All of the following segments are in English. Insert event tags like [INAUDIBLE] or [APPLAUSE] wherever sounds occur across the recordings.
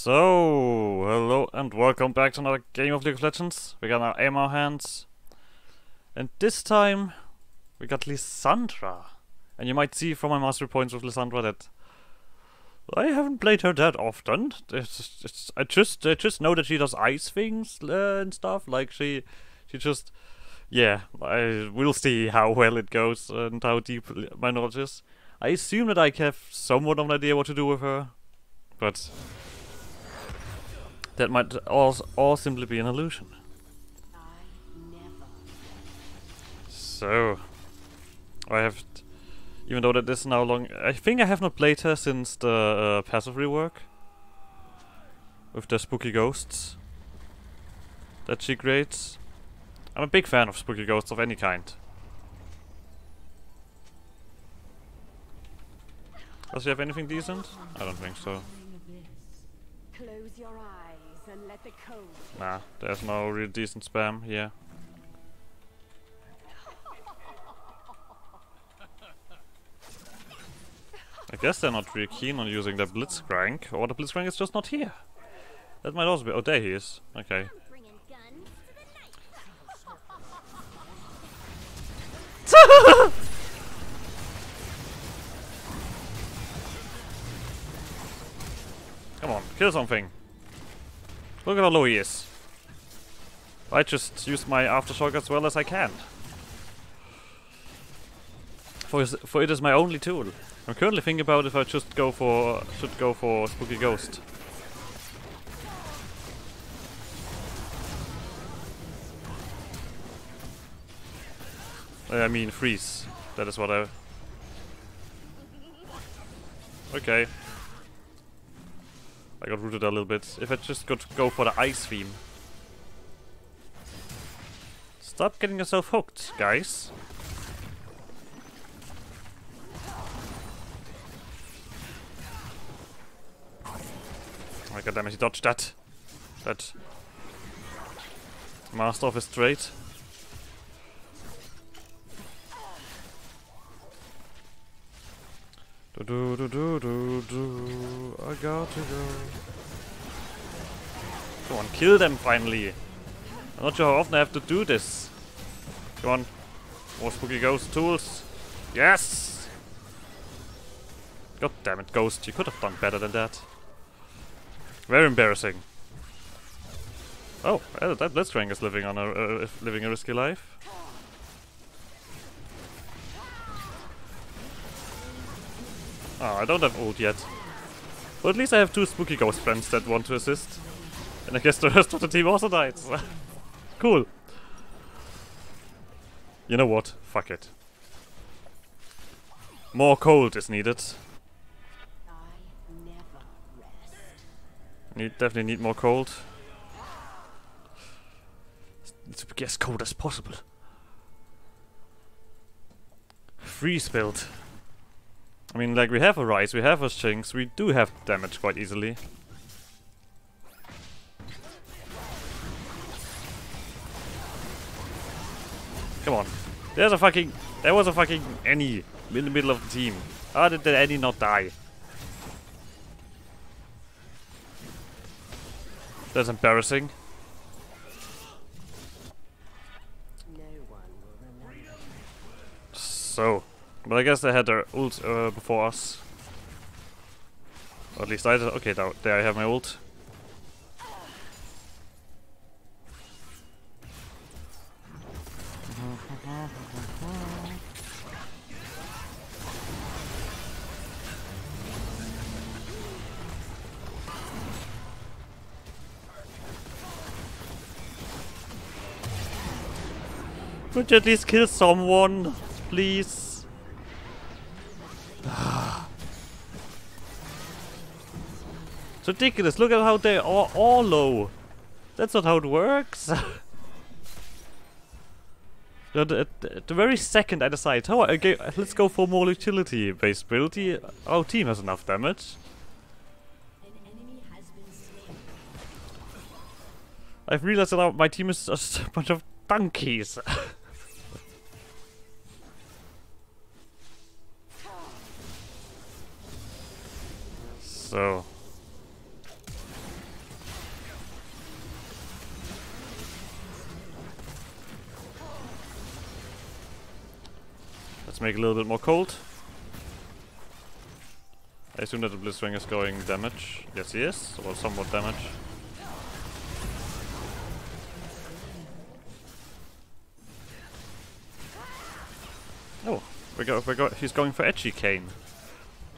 So, hello and welcome back to another game of League of Legends. We got our aim our hands. And this time, we got Lissandra. And you might see from my mastery points with Lissandra that I haven't played her that often. It's, it's, I just I just know that she does ice things uh, and stuff. Like she, she just, yeah. I will see how well it goes and how deep my knowledge is. I assume that I have somewhat of an idea what to do with her, but that might all, all simply be an illusion. So, I have, even though that is now long, I think I have not played her since the uh, passive rework with the spooky ghosts that she creates. I'm a big fan of spooky ghosts of any kind. Does she have anything decent? I don't think so. Nah, there's no real decent spam here. I guess they're not really keen on using the Blitzcrank, or the Blitzcrank is just not here. That might also be. Oh, there he is. Okay. [LAUGHS] Come on, kill something. Look at how low he is. I just use my aftershock as well as I can. For, for it is my only tool. I'm currently thinking about if I just go for should go for spooky ghost. I mean freeze. That is what I. Okay. I got rooted a little bit. If I just could go for the ice theme. Stop getting yourself hooked, guys. Oh my god damn it, he dodged that. That master of his trade. Do do do do do. I got to go. Come on, kill them finally. I'm not sure how often I have to do this. Come on. More spooky ghost tools. Yes! God damn it, Ghost. You could have done better than that. Very embarrassing. Oh, uh, that Blitzcrank is living on a uh, living a risky life. Oh, I don't have ult yet. But at least I have two spooky ghost friends that want to assist. And I guess the rest of the team also died. [LAUGHS] cool. You know what? Fuck it. More cold is needed. Need definitely need more cold. Be as cold as possible. Freeze build. I mean, like we have a Ryze, we have a Jinx, we do have damage quite easily. Come on. There's a fucking... There was a fucking Annie in the middle of the team. How did the Annie not die? That's embarrassing. No one will remember. So, but I guess they had their ult uh, before us. Or at least I did. Okay, now, there I have my ult. Could you at least kill someone, please? [SIGHS] it's ridiculous. Look at how they are all low. That's not how it works. [LAUGHS] the, the, the- very second I decide, oh, okay, let's go for more utility-based the- Our team has enough damage. I've realized that our, my team is just a bunch of donkeys. [LAUGHS] so... Let's make a little bit more cold. I assume that the Blitzwing is going damage. Yes, he is. Somewhat damage. Oh, we go, we go, he's going for Edgy Cane.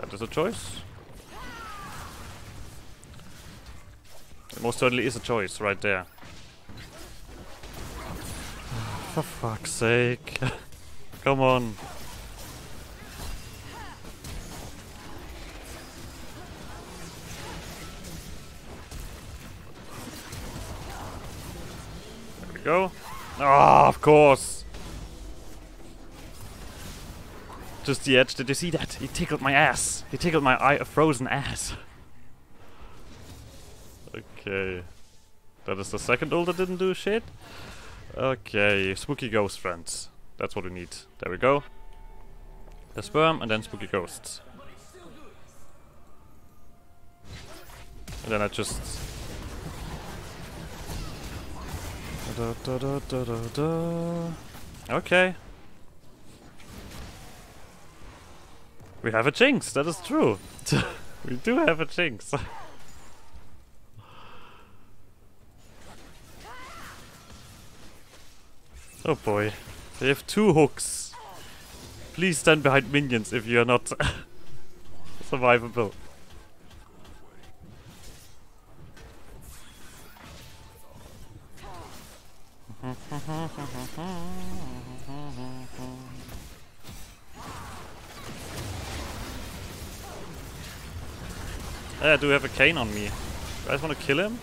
That is a choice. It most certainly is a choice right there. [SIGHS] For fuck's sake. [LAUGHS] Come on. There we go. Ah, of course. Just the edge. Did you see that? He tickled my ass. He tickled my eye, a frozen ass. [LAUGHS] okay. That is the second ult that didn't do shit. Okay, spooky ghost friends. That's what we need. There we go. The sperm and then spooky ghosts. And then I just Da, da, da. Okay. We have a jinx, that is true. [LAUGHS] we do have a jinx. [LAUGHS] oh boy. They have two hooks. Please stand behind minions if you are not [LAUGHS] survivable. I [LAUGHS] ah, do have a cane on me. You guys want to kill him?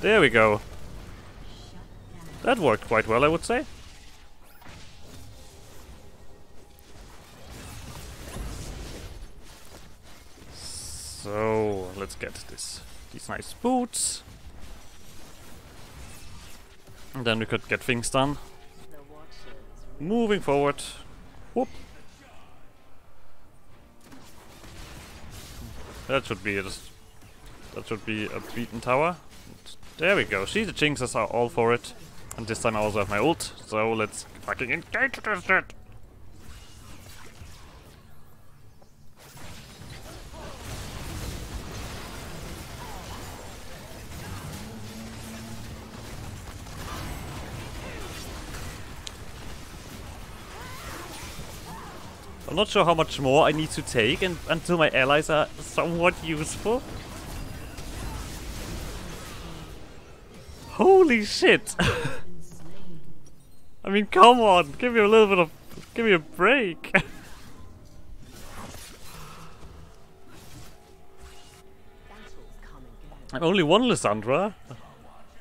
There we go. That worked quite well, I would say. So, let's get this. These nice boots. And then we could get things done. Moving forward. Whoop. That should be it. That should be a beaten tower. There we go. See, the Jinxes are all for it. And this time I also have my ult. So let's fucking engage this shit. I'm not sure how much more I need to take and, until my allies are somewhat useful. Holy shit! [LAUGHS] I mean, come on, give me a little bit of, give me a break. [LAUGHS] I'm only one Lissandra.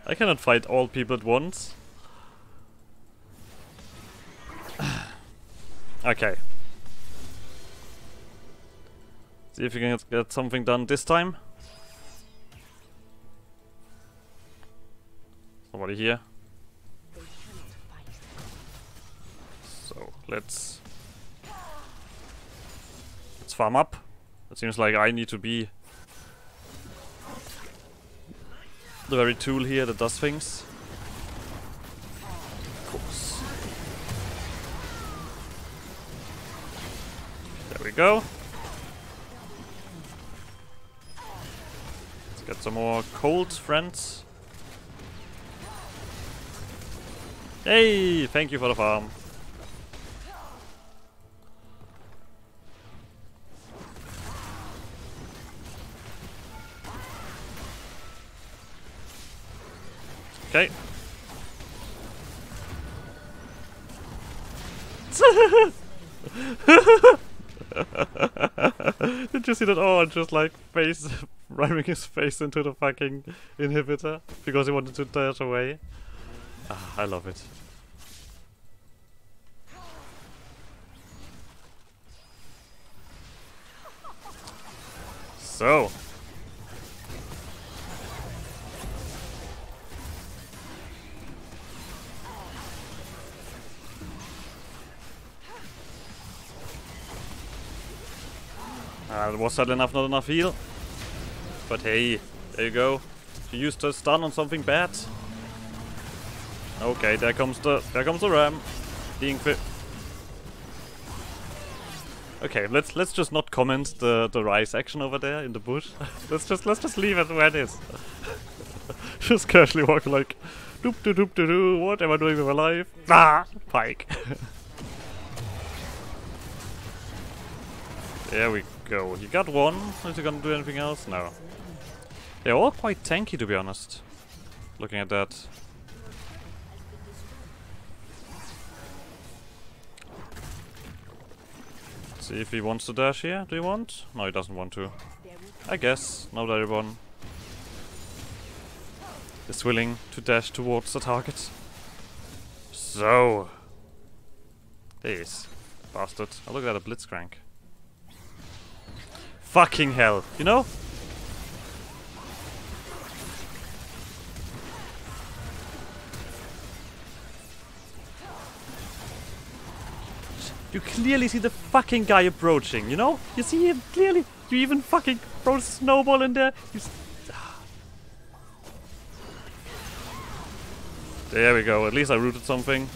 I cannot fight all people at once. [SIGHS] okay. See if you can get something done this time. Somebody here. Let's let's farm up. It seems like I need to be the very tool here that does things. Of course. There we go. Let's get some more cold friends. Hey, thank you for the farm. Okay. [LAUGHS] Did you see that? Oh, just like face [LAUGHS] ramming his face into the fucking inhibitor because he wanted to dash away. Ah, I love it. So. Uh, was that enough not enough heal? But hey, there you go. You used to stun on something bad. Okay, there comes the there comes the ram. Being fit. Okay, let's let's just not comment the the Ryze action over there in the bush. [LAUGHS] let's just let's just leave it where it is. [LAUGHS] just casually walk like doop doop doop doo doo. What am I doing with my life? [LAUGHS] Ah, Pyke. There we go. You got one. Is he gonna do anything else? No. They're all quite tanky to be honest. Looking at that. See if he wants to dash here. Do you want? No, he doesn't want to. I guess. Not everyone is willing to dash towards the target. So. This bastard. Oh, look at a blitzcrank. Fucking hell. You know? You clearly see the fucking guy approaching, you know? You see him clearly. You even fucking throw a snowball in there. You ah. there we go. At least I rooted something.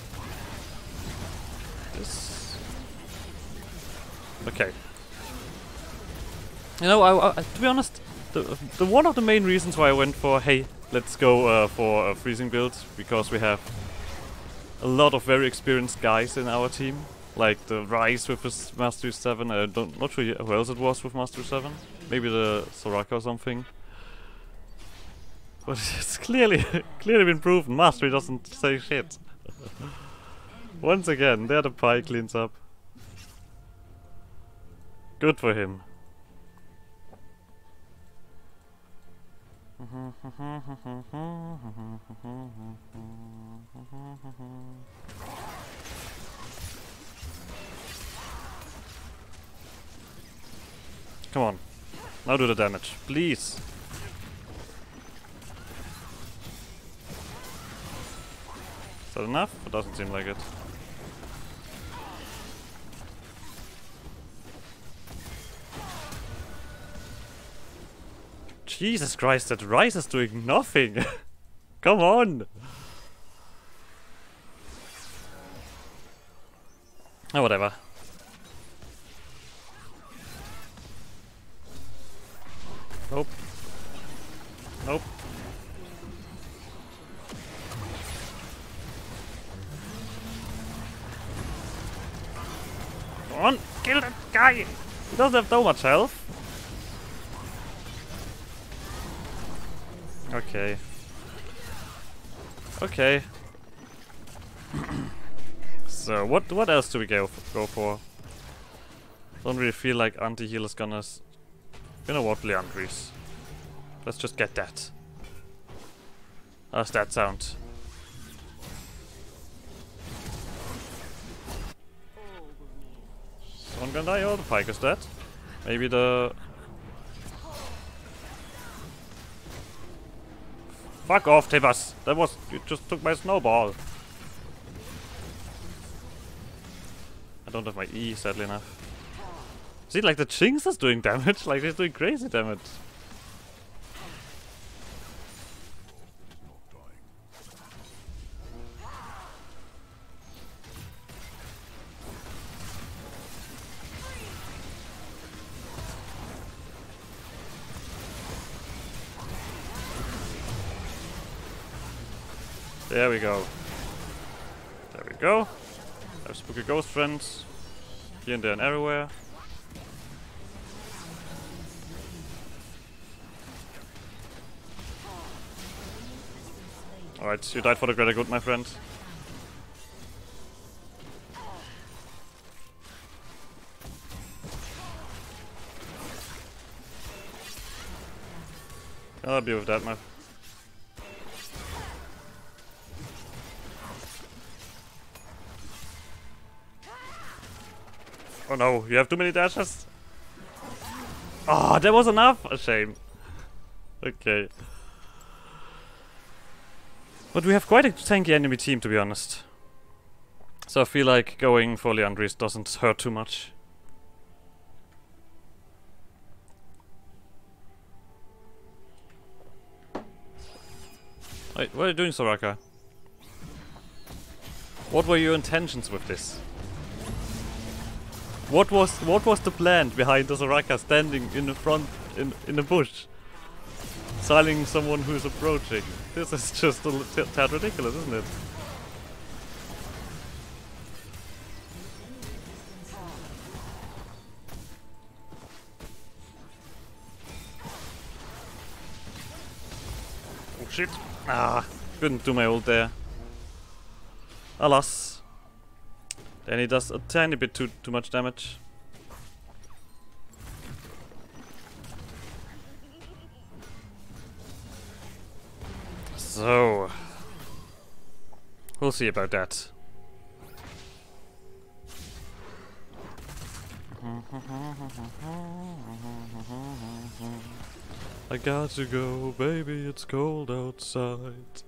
You know, I, I, to be honest, the, the one of the main reasons why I went for hey, let's go uh, for a freezing build because we have a lot of very experienced guys in our team like the Ryze with his Mastery 7. I don't not sure who else it was with Mastery 7. Maybe the Soraka or something. But [LAUGHS] it's clearly [LAUGHS] clearly been proven. Mastery doesn't say shit. [LAUGHS] Once again, there the pie cleans up. Good for him. Come on. Now do the damage. Please. Is that enough? It doesn't seem like it. Jesus Christ, that Ryze is doing nothing! [LAUGHS] Come on! Oh, whatever. Nope. Nope. Come on, kill that guy! He doesn't have so much health. Okay. Okay. so what what else do we go go for? Don't really feel like anti-heal is gonna you know what, Liandry's? Let's just get that. How's that sound? Someone gonna die? Oh, the Pyke is dead. Maybe the... Fuck off, Tibbers! That was... You just took my snowball. I don't have my E, sadly enough. See, like the Jinx is doing [LAUGHS] damage, like he's doing crazy damage. Go. There we go. I have spooky ghost friends. Here and there and everywhere. Alright, you died for the greater good, my friend. I'll be with that, man. Oh no, you have too many dashes? Oh, that was enough? A shame. Okay. But we have quite a tanky enemy team, to be honest. So I feel like going for Liandry's doesn't hurt too much. Wait, what are you doing, Soraka? What were your intentions with this? What was what was the plan behind the Soraka standing in the front in in the bush, silencing someone who is approaching? This is just a tad ridiculous, isn't it? Oh shit! Ah, couldn't do my ult there. Alas. Then he does a tiny bit too too much damage. So we'll see about that. I got to go, baby, it's cold outside.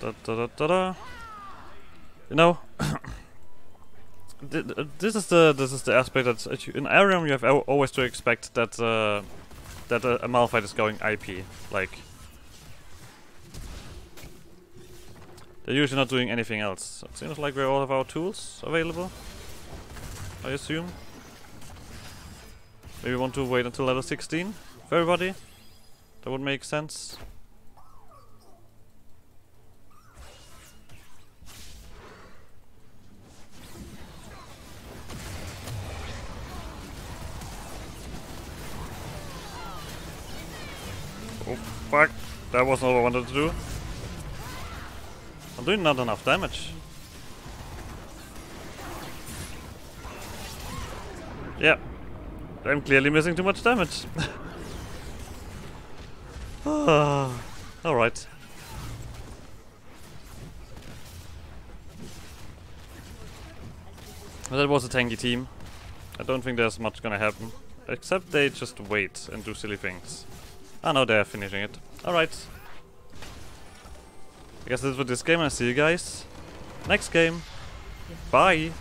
Da, da, da, da. You know, [COUGHS] th- th- this is the this is the aspect that uh, in ARAM you have always to expect that uh, that a, a Malphite is going AP. Like they're usually not doing anything else. So it seems like we all have our tools available. I assume. Maybe want to wait until level 16 for everybody. That would make sense. That was not what I wanted to do. I'm doing not enough damage. Yeah, I'm clearly missing too much damage. [LAUGHS] Ah, Alright. That was a tanky team. I don't think there's much gonna happen. Except they just wait and do silly things. Ah, no, they're finishing it. Alright. I guess that's for this game. I'll see you guys next game. Bye.